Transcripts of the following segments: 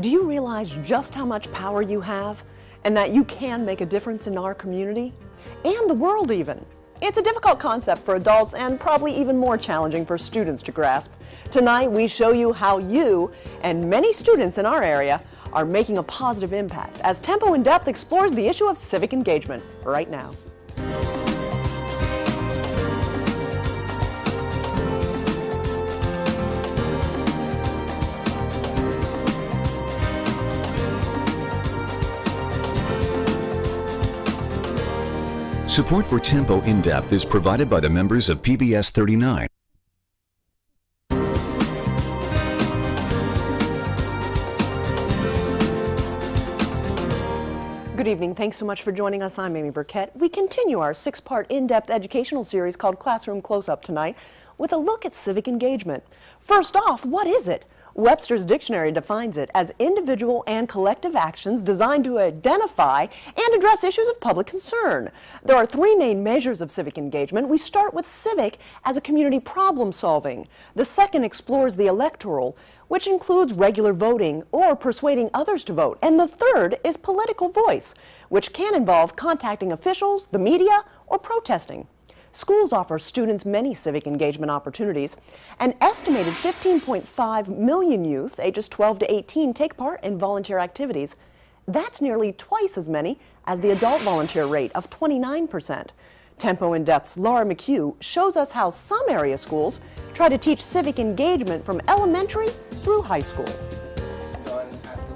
Do you realize just how much power you have and that you can make a difference in our community and the world even? It's a difficult concept for adults and probably even more challenging for students to grasp. Tonight, we show you how you and many students in our area are making a positive impact as Tempo in Depth explores the issue of civic engagement right now. Support for Tempo In Depth is provided by the members of PBS 39. Good evening. Thanks so much for joining us. I'm Amy Burkett. We continue our six part in depth educational series called Classroom Close Up tonight with a look at civic engagement. First off, what is it? Webster's Dictionary defines it as individual and collective actions designed to identify and address issues of public concern. There are three main measures of civic engagement. We start with civic as a community problem solving. The second explores the electoral, which includes regular voting or persuading others to vote. And the third is political voice, which can involve contacting officials, the media, or protesting. Schools offer students many civic engagement opportunities. An estimated 15.5 million youth ages 12 to 18 take part in volunteer activities. That's nearly twice as many as the adult volunteer rate of 29%. Tempo in Depth's Laura McHugh shows us how some area schools try to teach civic engagement from elementary through high school.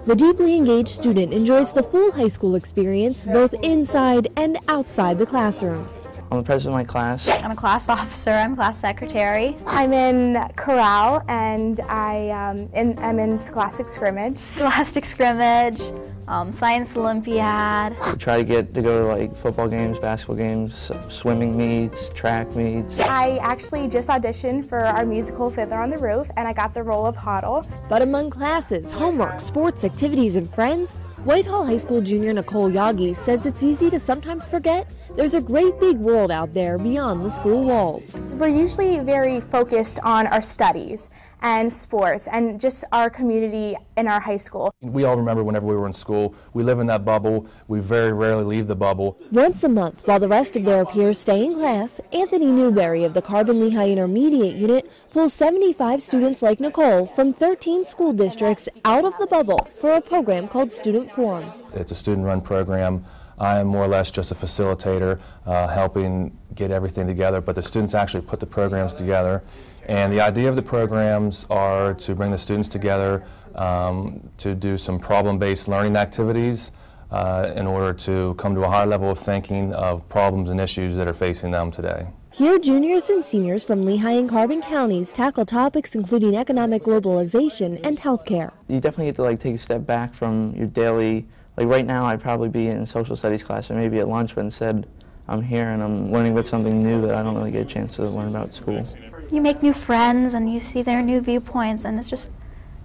The deeply engaged student enjoys the full high school experience both inside and outside the classroom. I'm the president of my class. I'm a class officer. I'm class secretary. I'm in chorale and I um, in, I'm in scholastic scrimmage. Scholastic scrimmage, um, science olympiad. We try to get to go to like football games, basketball games, swimming meets, track meets. I actually just auditioned for our musical Fiddler on the Roof and I got the role of Hodel. But among classes, homework, sports, activities, and friends, Whitehall High School junior Nicole Yagi says it's easy to sometimes forget there's a great big world out there beyond the school walls. We're usually very focused on our studies and sports and just our community in our high school. We all remember whenever we were in school, we live in that bubble. We very rarely leave the bubble. Once a month, while the rest of their peers stay in class, Anthony Newberry of the Carbon Lehigh Intermediate Unit pulls 75 students like Nicole from 13 school districts out of the bubble for a program called Student Forum. It's a student-run program. I am more or less just a facilitator, uh, helping get everything together, but the students actually put the programs together. And the idea of the programs are to bring the students together um, to do some problem-based learning activities uh, in order to come to a higher level of thinking of problems and issues that are facing them today. Here, juniors and seniors from Lehigh and Carbon counties tackle topics including economic globalization and healthcare. You definitely get to like take a step back from your daily, like right now I'd probably be in social studies class or maybe at lunch, but instead I'm here and I'm learning about something new that I don't really get a chance to learn about at school you make new friends and you see their new viewpoints and it's just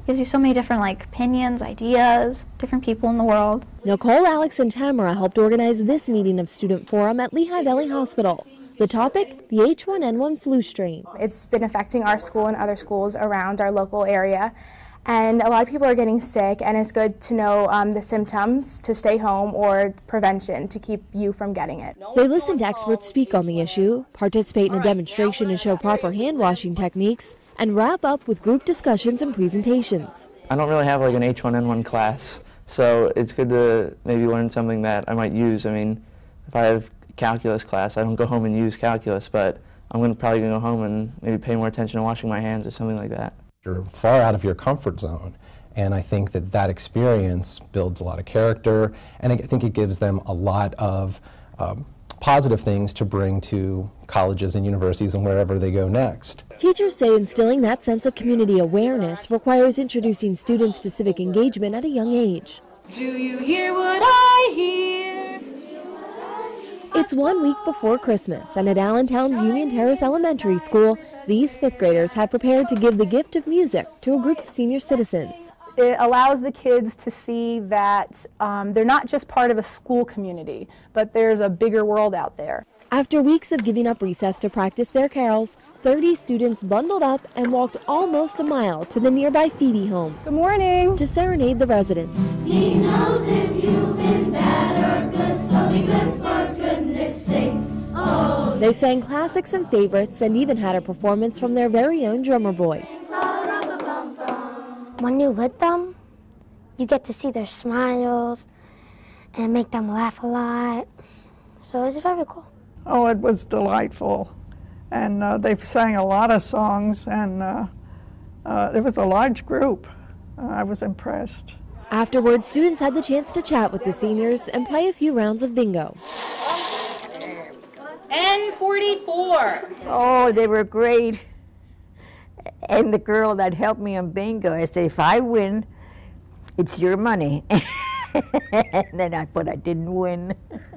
gives you so many different like opinions, ideas, different people in the world. Nicole, Alex, and Tamara helped organize this meeting of Student Forum at Lehigh Valley Hospital. The topic, the H1N1 flu strain. It's been affecting our school and other schools around our local area. And a lot of people are getting sick, and it's good to know um, the symptoms to stay home or prevention to keep you from getting it. They listen to experts speak on the issue, participate in a demonstration and show proper hand washing techniques, and wrap up with group discussions and presentations. I don't really have like an H1N1 class, so it's good to maybe learn something that I might use. I mean, if I have calculus class, I don't go home and use calculus, but I'm going to probably go home and maybe pay more attention to washing my hands or something like that. You're far out of your comfort zone. And I think that that experience builds a lot of character, and I think it gives them a lot of um, positive things to bring to colleges and universities and wherever they go next. Teachers say instilling that sense of community awareness requires introducing students to civic engagement at a young age. Do you hear what I hear? It's one week before Christmas, and at Allentown's Union Terrace Elementary School, these fifth graders have prepared to give the gift of music to a group of senior citizens. It allows the kids to see that um, they're not just part of a school community, but there's a bigger world out there. After weeks of giving up recess to practice their carols, 30 students bundled up and walked almost a mile to the nearby Phoebe home. Good morning. To serenade the residents. He knows if you've been bad or good, so be good for goodness sake. Oh, They sang classics and favorites and even had a performance from their very own drummer boy. When you're with them, you get to see their smiles and make them laugh a lot. So it's very cool. Oh, it was delightful. And uh, they sang a lot of songs, and uh, uh, it was a large group. Uh, I was impressed. Afterwards, students had the chance to chat with the seniors and play a few rounds of bingo. N44. Oh, they were great. And the girl that helped me on bingo, I said, if I win, it's your money. and then I, but I didn't win.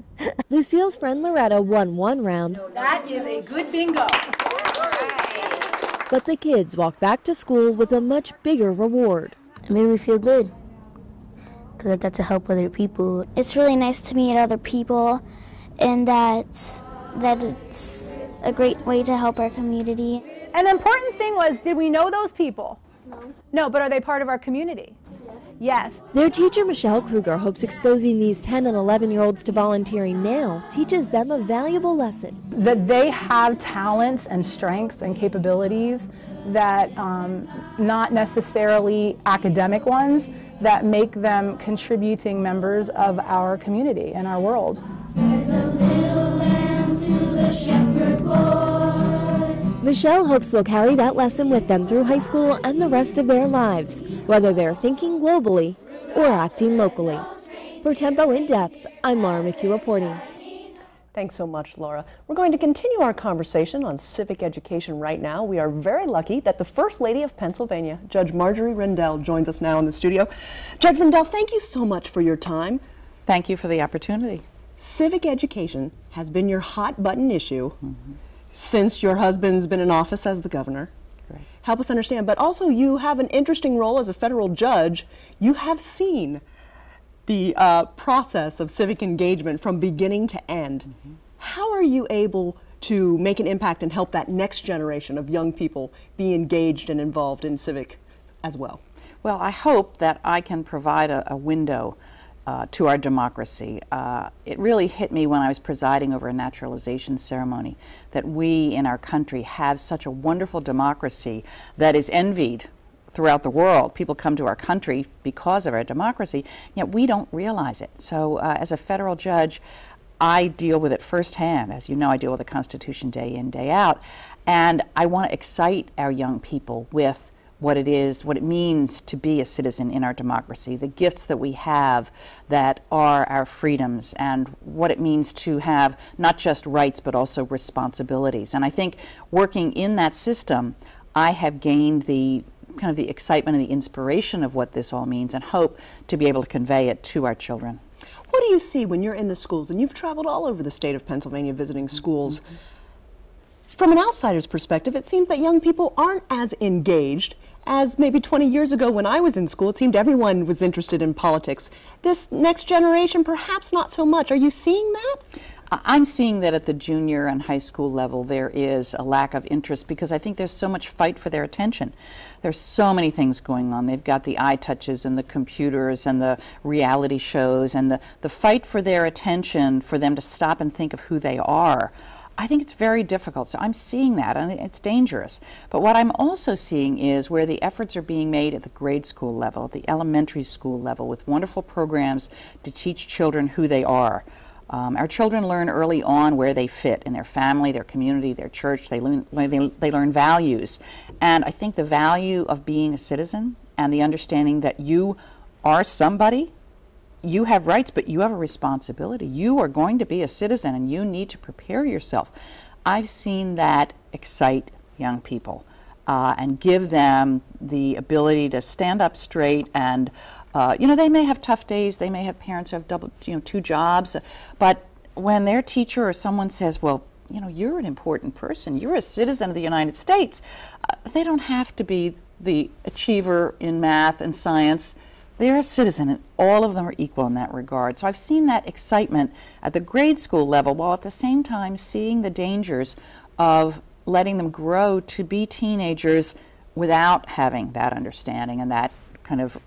Lucille's friend Loretta won one round, That is a good bingo. but the kids walked back to school with a much bigger reward. It made me feel good because I got to help other people. It's really nice to meet other people and that that it's a great way to help our community. And the important thing was, did we know those people? No. No, but are they part of our community? Yes. Their teacher, Michelle Kruger, hopes exposing these 10 and 11 year olds to volunteering now teaches them a valuable lesson. That they have talents and strengths and capabilities that um, not necessarily academic ones that make them contributing members of our community and our world. Michelle hopes they'll carry that lesson with them through high school and the rest of their lives, whether they're thinking globally or acting locally. For Tempo In Depth, I'm Laura McHugh reporting. Thanks so much, Laura. We're going to continue our conversation on civic education right now. We are very lucky that the First Lady of Pennsylvania, Judge Marjorie Rendell, joins us now in the studio. Judge Rendell, thank you so much for your time. Thank you for the opportunity. Civic education has been your hot button issue mm-hmm. Since your husband's been in office as the governor. Help us understand, but also you have an interesting role as a federal judge. You have seen the uh, process of civic engagement from beginning to end. How are you able to make an impact and help that next generation of young people be engaged and involved in civic as well? Well, I hope that I can provide a, a window uh, to our democracy. Uh, it really hit me when I was presiding over a naturalization ceremony that we in our country have such a wonderful democracy that is envied throughout the world. People come to our country because of our democracy, yet we don't realize it. So, uh, as a federal judge, I deal with it firsthand. As you know, I deal with the Constitution day in, day out. And I want to excite our young people with what it is, what it means to be a citizen in our democracy, the gifts that we have that are our freedoms, and what it means to have not just rights but also responsibilities. And I think working in that system, I have gained the kind of the excitement and the inspiration of what this all means and hope to be able to convey it to our children. What do you see when you're in the schools and you've traveled all over the state of Pennsylvania visiting schools? Mm-hmm. From an outsider's perspective, it seems that young people aren't as engaged as maybe 20 years ago when I was in school. It seemed everyone was interested in politics. This next generation, perhaps not so much. Are you seeing that? I'm seeing that at the junior and high school level there is a lack of interest because I think there's so much fight for their attention. There's so many things going on. They've got the eye touches and the computers and the reality shows and the, the fight for their attention for them to stop and think of who they are. I think it's very difficult. So I'm seeing that and it's dangerous. But what I'm also seeing is where the efforts are being made at the grade school level, the elementary school level, with wonderful programs to teach children who they are. Um, our children learn early on where they fit in their family, their community, their church. They learn, they, they learn values. And I think the value of being a citizen and the understanding that you are somebody, you have rights, but you have a responsibility. You are going to be a citizen and you need to prepare yourself. I've seen that excite young people uh, and give them the ability to stand up straight and uh, you know, they may have tough days. They may have parents who have double, you know, two jobs. But when their teacher or someone says, "Well, you know, you're an important person. You're a citizen of the United States," uh, they don't have to be the achiever in math and science. They're a citizen, and all of them are equal in that regard. So I've seen that excitement at the grade school level, while at the same time seeing the dangers of letting them grow to be teenagers without having that understanding and that kind of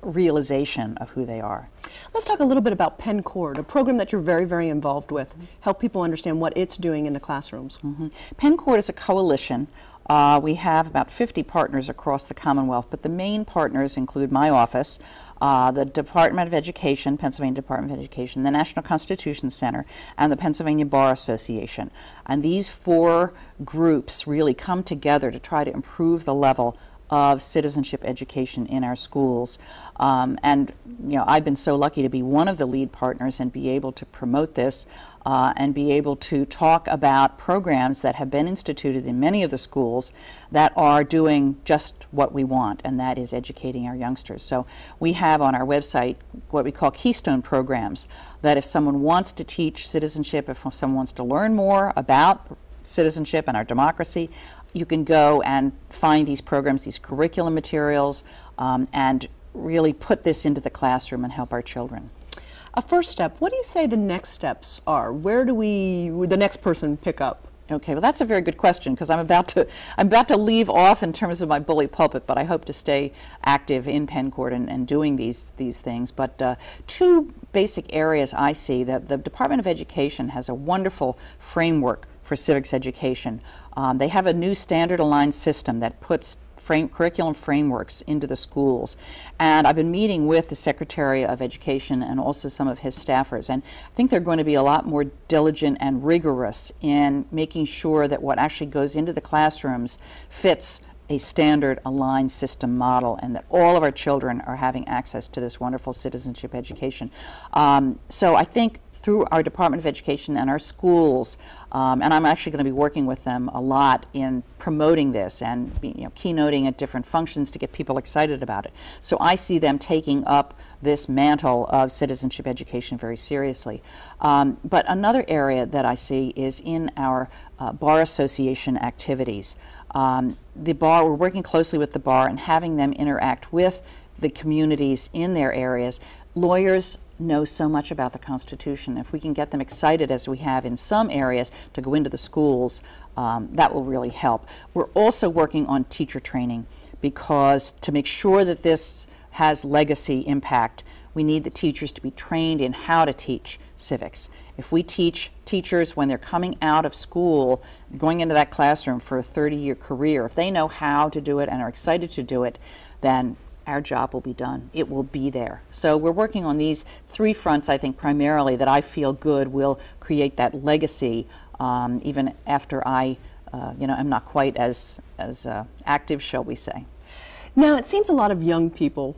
realization of who they are. Let's talk a little bit about PennCORD, a program that you're very, very involved with. Help people understand what it's doing in the classrooms. Mm -hmm. PennCORD is a coalition. Uh, we have about 50 partners across the Commonwealth, but the main partners include my office, uh, the Department of Education, Pennsylvania Department of Education, the National Constitution Center, and the Pennsylvania Bar Association. And these four groups really come together to try to improve the level of citizenship education in our schools. Um, and you know, I've been so lucky to be one of the lead partners and be able to promote this uh, and be able to talk about programs that have been instituted in many of the schools that are doing just what we want, and that is educating our youngsters. So we have on our website what we call keystone programs, that if someone wants to teach citizenship, if someone wants to learn more about citizenship and our democracy, you can go and find these programs, these curriculum materials, um, and really put this into the classroom and help our children. A first step, what do you say the next steps are? Where do we, the next person pick up? Okay, well that's a very good question because I'm about to I'm about to leave off in terms of my bully pulpit, but I hope to stay active in PennCORD and, and doing these these things. But uh, two basic areas I see that the Department of Education has a wonderful framework for civics education. Um, they have a new standard aligned system that puts frame, curriculum frameworks into the schools. And I've been meeting with the Secretary of Education and also some of his staffers. And I think they're going to be a lot more diligent and rigorous in making sure that what actually goes into the classrooms fits a standard aligned system model and that all of our children are having access to this wonderful citizenship education. Um, so I think through our Department of Education and our schools, um, and I'm actually going to be working with them a lot in promoting this and you know, keynoting at different functions to get people excited about it. So I see them taking up this mantle of citizenship education very seriously. Um, but another area that I see is in our uh, Bar Association activities. Um, the bar, we're working closely with the bar and having them interact with the communities in their areas. Lawyers know so much about the Constitution. If we can get them excited, as we have in some areas, to go into the schools, um, that will really help. We're also working on teacher training because to make sure that this has legacy impact, we need the teachers to be trained in how to teach civics. If we teach teachers when they're coming out of school, going into that classroom for a 30 year career, if they know how to do it and are excited to do it, then our job will be done. It will be there. So we're working on these three fronts, I think, primarily that I feel good will create that legacy um, even after I, uh, you know, am not quite as, as uh, active, shall we say. Now, it seems a lot of young people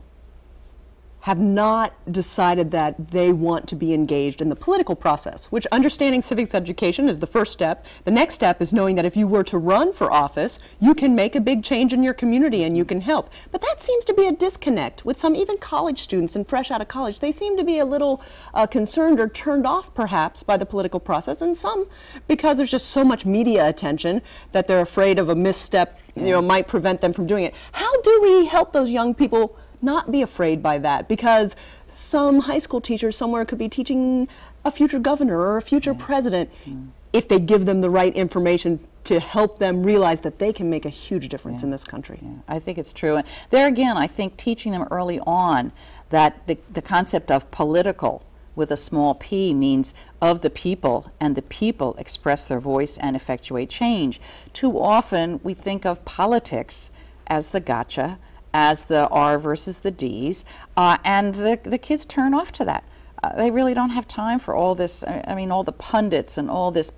have not decided that they want to be engaged in the political process, which understanding civics education is the first step. The next step is knowing that if you were to run for office, you can make a big change in your community and you can help. But that seems to be a disconnect with some even college students and fresh out of college. They seem to be a little uh, concerned or turned off perhaps by the political process and some because there's just so much media attention that they're afraid of a misstep you know might prevent them from doing it. How do we help those young people not be afraid by that because some high school teacher somewhere could be teaching a future governor or a future president mm. if they give them the right information to help them realize that they can make a huge difference yeah. in this country. Yeah. I think it's true. And there again, I think teaching them early on that the, the concept of political with a small p means of the people, and the people express their voice and effectuate change. Too often we think of politics as the gotcha, as the R versus the Ds, uh, and the, the kids turn off to that. Uh, they really don't have time for all this, I mean, all the pundits and all this.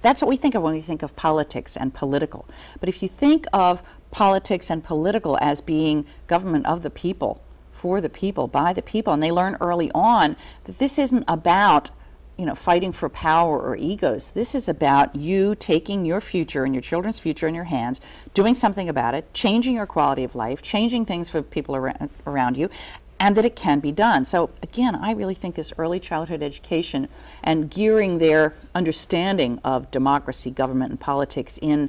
That's what we think of when we think of politics and political. But if you think of politics and political as being government of the people, for the people, by the people, and they learn early on that this isn't about you know, fighting for power or egos. This is about you taking your future and your children's future in your hands, doing something about it, changing your quality of life, changing things for people around, around you, and that it can be done. So again, I really think this early childhood education and gearing their understanding of democracy, government, and politics in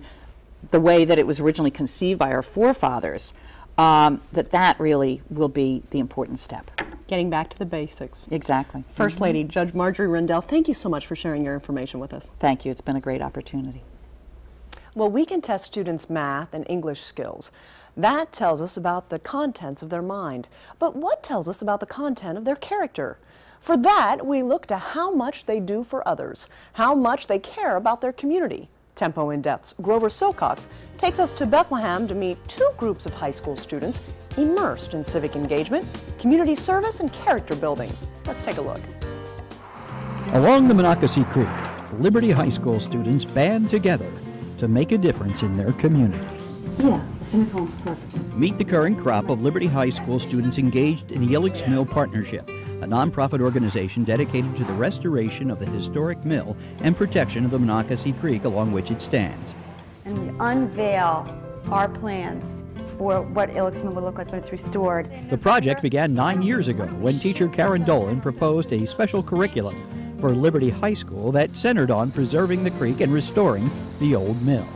the way that it was originally conceived by our forefathers um, that that really will be the important step. Getting back to the basics. Exactly. 1st Mhm. Lady, Judge Marjorie Rendell, thank you so much for sharing your information with us. Thank you. It's been a great opportunity. Well, we can test students' math and English skills. That tells us about the contents of their mind. But what tells us about the content of their character? For that, we look to how much they do for others, how much they care about their community. Tempo in Depth's Grover Silcox takes us to Bethlehem to meet two groups of high school students immersed in civic engagement, community service, and character building. Let's take a look. Along the Monocacy Creek, Liberty High School students band together to make a difference in their community. Yeah, the semicolon's perfect. Meet the current crop of Liberty High School students engaged in the Illick's Mill Partnership, a nonprofit organization dedicated to the restoration of the historic mill and protection of the Monocacy Creek along which it stands. And we unveil our plans for what Mill will look like when it's restored. The project began nine years ago when teacher Karen Dolan proposed a special curriculum for Liberty High School that centered on preserving the creek and restoring the old mill.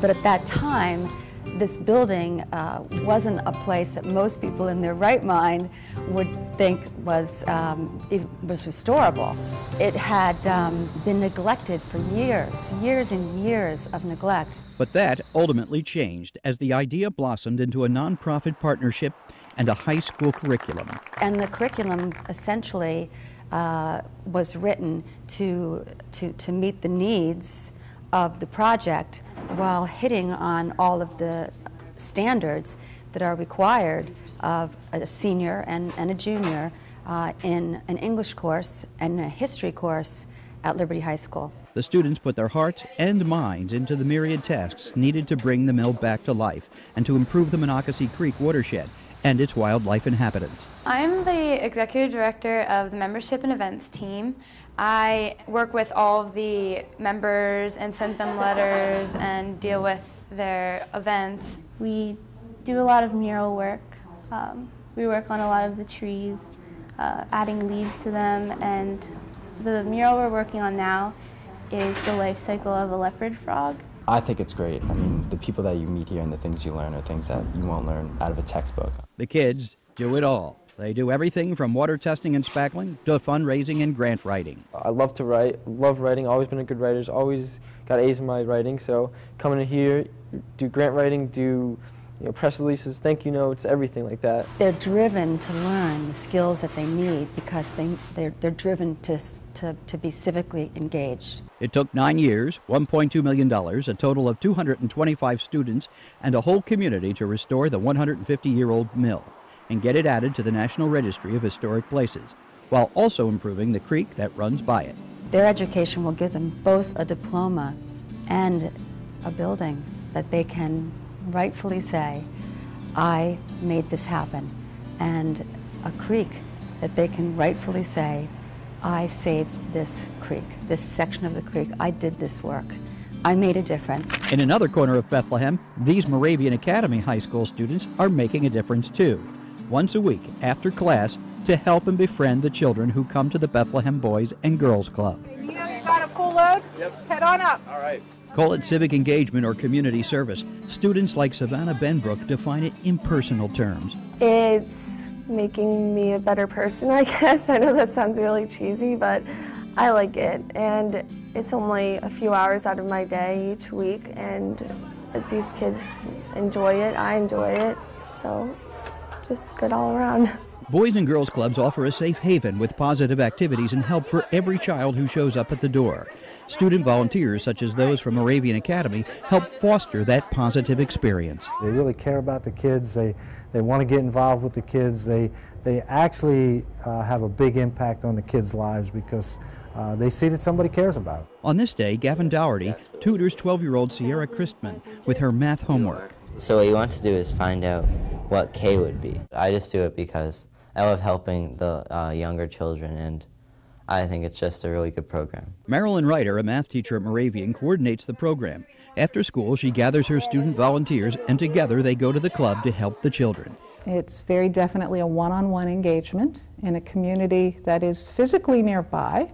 But at that time, this building uh, wasn't a place that most people in their right mind would think was, um, it was restorable. It had um, been neglected for years, years and years of neglect. But that ultimately changed as the idea blossomed into a nonprofit partnership and a high school curriculum. And the curriculum essentially uh, was written to, to, to meet the needs of the project while hitting on all of the standards that are required of a senior and, and a junior uh, in an English course and a history course at Liberty High School. The students put their hearts and minds into the myriad tasks needed to bring the mill back to life and to improve the Monocacy Creek watershed and its wildlife inhabitants. I'm the executive director of the membership and events team. I work with all of the members and send them letters and deal with their events. We do a lot of mural work. Um, we work on a lot of the trees, uh, adding leaves to them, and the mural we're working on now is the life cycle of a leopard frog. I think it's great. I mean, the people that you meet here and the things you learn are things that you won't learn out of a textbook. The kids do it all. They do everything from water testing and spackling to fundraising and grant writing. I love to write, love writing, always been a good writer, always got A's in my writing, so coming in here, do grant writing, do you know, press releases, thank you notes, everything like that. They're driven to learn the skills that they need because they, they're, they're driven to, to, to be civically engaged. It took nine years, $1.2 million, a total of 225 students, and a whole community to restore the 150 year old mill and get it added to the National Registry of Historic Places, while also improving the creek that runs by it. Their education will give them both a diploma and a building that they can rightfully say, I made this happen, and a creek that they can rightfully say, I saved this creek, this section of the creek. I did this work. I made a difference. In another corner of Bethlehem, these Moravian Academy High School students are making a difference too. Once a week after class to help and befriend the children who come to the Bethlehem Boys and Girls Club. You know you got a full load? Yep. Head on up. All right. Call it civic engagement or community service. Students like Savannah Benbrook define it in personal terms. It's making me a better person, I guess. I know that sounds really cheesy, but I like it. And it's only a few hours out of my day each week, and these kids enjoy it. I enjoy it. So it's just good all around. Boys and Girls Clubs offer a safe haven with positive activities and help for every child who shows up at the door. Student volunteers, such as those from Moravian Academy, help foster that positive experience. They really care about the kids. They, they want to get involved with the kids. They, they actually uh, have a big impact on the kids' lives because uh, they see that somebody cares about them. On this day, Gavin Dougherty tutors 12 year old Sierra Christman with her math homework. So what you want to do is find out what K would be. I just do it because I love helping the uh, younger children, and I think it's just a really good program. Marilyn Ryder, a math teacher at Moravian, coordinates the program. After school, she gathers her student volunteers, and together they go to the club to help the children. It's very definitely a one on one engagement in a community that is physically nearby,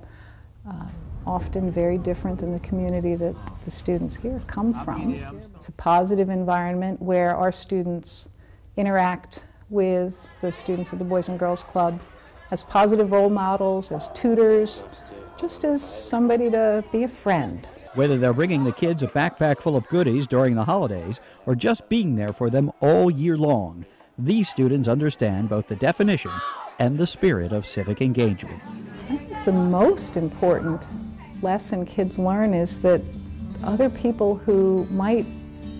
uh, often very different than the community that the students here come from. It's a positive environment where our students interact with the students of the Boys and Girls Club as positive role models, as tutors, just as somebody to be a friend. Whether they're bringing the kids a backpack full of goodies during the holidays or just being there for them all year long, these students understand both the definition and the spirit of civic engagement. I think the most important lesson kids learn is that other people who might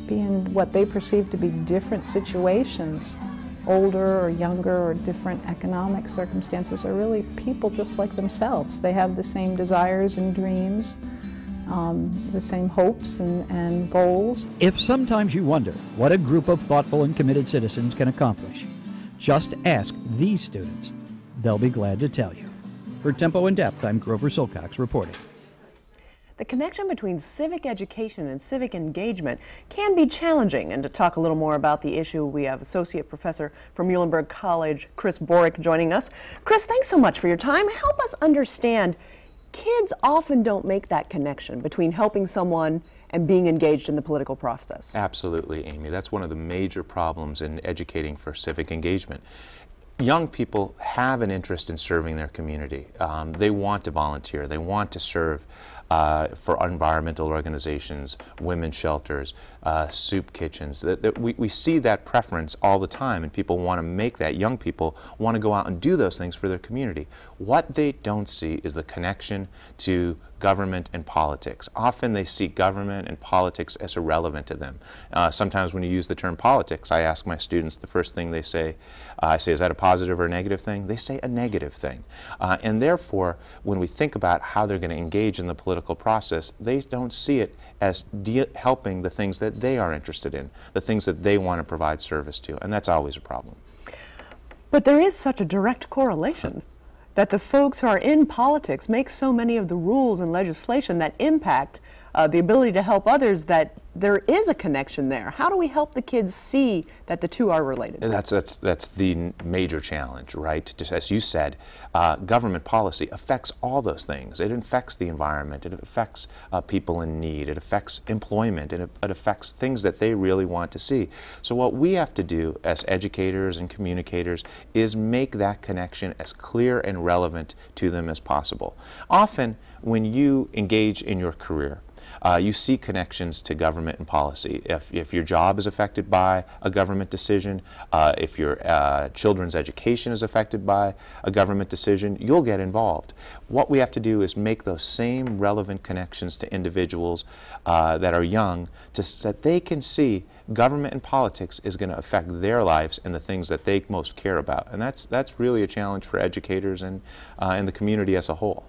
be in what they perceive to be different situations, older or younger or different economic circumstances, are really people just like themselves. They have the same desires and dreams, um, the same hopes and, and goals. If sometimes you wonder what a group of thoughtful and committed citizens can accomplish, just ask these students. They'll be glad to tell you. For Tempo in Depth, I'm Grover Silcox reporting. The connection between civic education and civic engagement can be challenging. And to talk a little more about the issue, we have Associate Professor from Muhlenberg College, Chris Borick, joining us. Chris, thanks so much for your time. Help us understand kids often don't make that connection between helping someone and being engaged in the political process. Absolutely, Amy. That's one of the major problems in educating for civic engagement young people have an interest in serving their community. Um, they want to volunteer. They want to serve uh, for environmental organizations, women's shelters, uh, soup kitchens. That, that we, we see that preference all the time, and people want to make that. Young people want to go out and do those things for their community. What they don't see is the connection to government and politics. Often they see government and politics as irrelevant to them. Uh, sometimes when you use the term politics, I ask my students the first thing they say, uh, I say, is that a positive or a negative thing? They say a negative thing. Uh, and therefore, when we think about how they're going to engage in the political process, they don't see it as helping the things that they are interested in, the things that they want to provide service to. And that's always a problem. But there is such a direct correlation that the folks who are in politics make so many of the rules and legislation that impact uh, the ability to help others that there is a connection there. How do we help the kids see that the two are related? That's that's that's the major challenge, right? Just as you said, uh, government policy affects all those things. It affects the environment. It affects uh, people in need. It affects employment. It, it affects things that they really want to see. So what we have to do as educators and communicators is make that connection as clear and relevant to them as possible. Often, when you engage in your career, uh, you see connections to government and policy. If, if your job is affected by a government decision, uh, if your uh, children's education is affected by a government decision, you'll get involved. What we have to do is make those same relevant connections to individuals uh, that are young to, so that they can see government and politics is going to affect their lives and the things that they most care about. And that's, that's really a challenge for educators and, uh, and the community as a whole.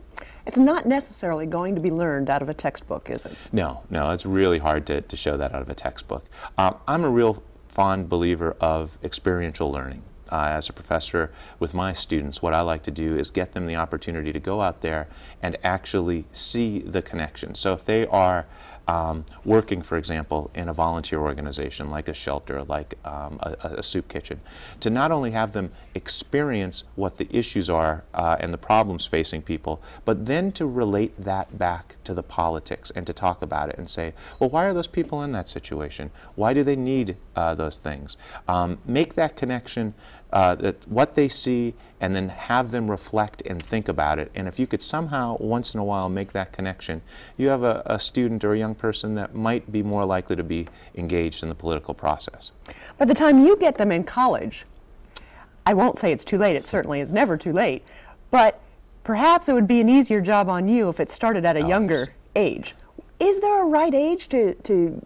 It's not necessarily going to be learned out of a textbook, is it? No, no, it's really hard to, to show that out of a textbook. Um, I'm a real fond believer of experiential learning. Uh, as a professor with my students, what I like to do is get them the opportunity to go out there and actually see the connection. So if they are um, working, for example, in a volunteer organization like a shelter, like um, a, a, soup kitchen, to not only have them experience what the issues are uh, and the problems facing people, but then to relate that back to the politics and to talk about it and say, well, why are those people in that situation? Why do they need uh, those things? Um, make that connection uh, that what they see and then have them reflect and think about it. And if you could somehow, once in a while, make that connection, you have a, a student or a young person that might be more likely to be engaged in the political process. By the time you get them in college, I won't say it's too late, it certainly is never too late, but perhaps it would be an easier job on you if it started at a younger age. Is there a right age to, to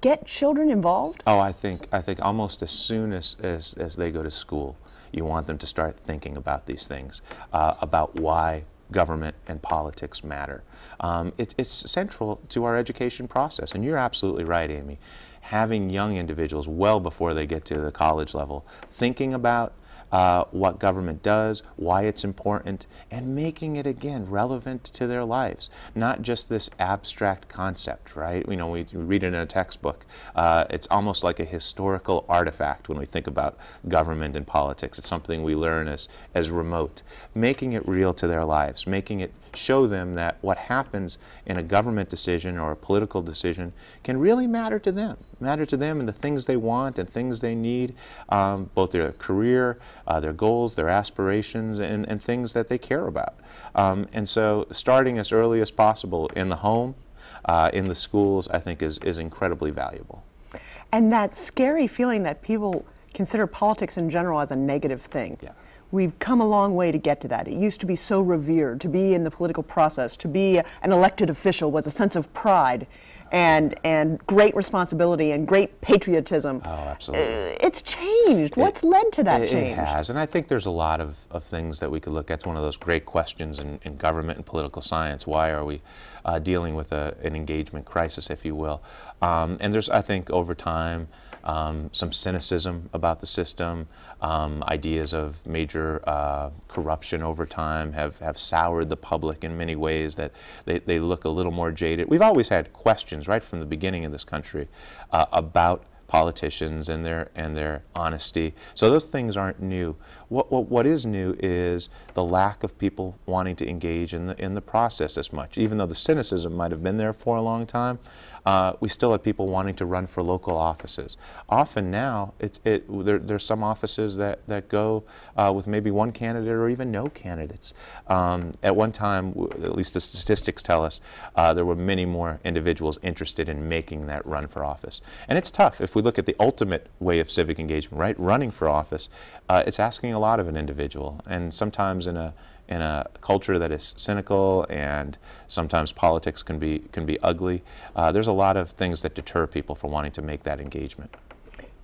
get children involved? Oh, I think I think almost as soon as, as, as they go to school, you want them to start thinking about these things, uh, about why government and politics matter. Um, it, it's central to our education process, and you're absolutely right, Amy. Having young individuals well before they get to the college level thinking about uh, what government does, why it's important, and making it again relevant to their lives. Not just this abstract concept, right? You know, we, read it in a textbook. Uh, it's almost like a historical artifact when we think about government and politics. It's something we learn as, as remote. Making it real to their lives, making it show them that what happens in a government decision or a political decision can really matter to them, matter to them and the things they want and things they need, um, both their career, uh, their goals, their aspirations, and, and things that they care about. Um, and so starting as early as possible in the home, uh, in the schools, I think is, is incredibly valuable. And that scary feeling that people consider politics in general as a negative thing. Yeah. We've come a long way to get to that. It used to be so revered. To be in the political process, to be an elected official was a sense of pride and and great responsibility and great patriotism. Oh, absolutely. Uh, it's changed. What's led to that it, change? It has, and I think there's a lot of, of things that we could look at. It's one of those great questions in, in government and political science. Why are we uh, dealing with a, an engagement crisis, if you will? Um, and there's, I think, over time, um, some cynicism about the system. Um, ideas of major uh, corruption over time have, have soured the public in many ways that they, they look a little more jaded. We've always had questions right from the beginning of this country uh, about politicians and their and their honesty. So those things aren't new. What, what what is new is the lack of people wanting to engage in the in the process as much. Even though the cynicism might have been there for a long time, uh, we still have people wanting to run for local offices. Often now, it's it there, there's some offices that that go uh, with maybe one candidate or even no candidates. Um, at one time, at least the statistics tell us, uh, there were many more individuals interested in making that run for office. And it's tough if we look at the ultimate way of civic engagement, right? Running for office, uh, it's asking a lot of an individual, and sometimes in a in a culture that is cynical and sometimes politics can be can be ugly. Uh, there's a lot of things that deter people from wanting to make that engagement.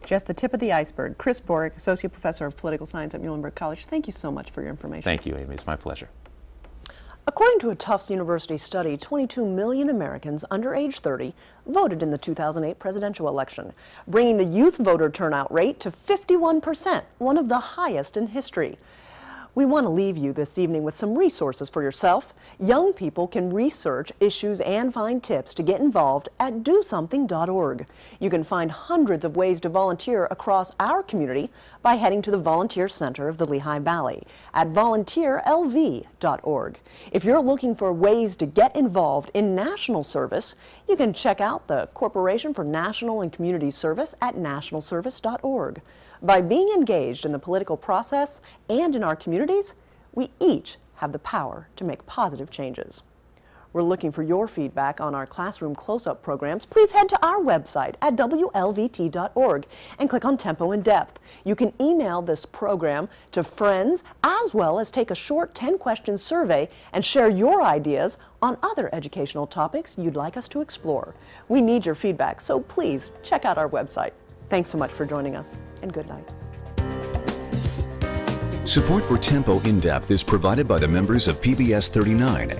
Just the tip of the iceberg. Chris Borick, Associate Professor of Political Science at Muhlenberg College, thank you so much for your information. Thank you, Amy. It's my pleasure. According to a Tufts University study, 22 million Americans under age 30 voted in the 2008 presidential election, bringing the youth voter turnout rate to 51%, one of the highest in history. We want to leave you this evening with some resources for yourself. Young people can research issues and find tips to get involved at dosomething.org. You can find hundreds of ways to volunteer across our community by heading to the Volunteer Center of the Lehigh Valley at volunteerlv.org. If you're looking for ways to get involved in national service, you can check out the Corporation for National and Community Service at nationalservice.org. By being engaged in the political process and in our communities, we each have the power to make positive changes. We're looking for your feedback on our classroom close-up programs. Please head to our website at WLVT.org and click on Tempo in Depth. You can email this program to friends as well as take a short 10-question survey and share your ideas on other educational topics you'd like us to explore. We need your feedback, so please check out our website. Thanks so much for joining us, and good night. Support for Tempo In Depth is provided by the members of PBS 39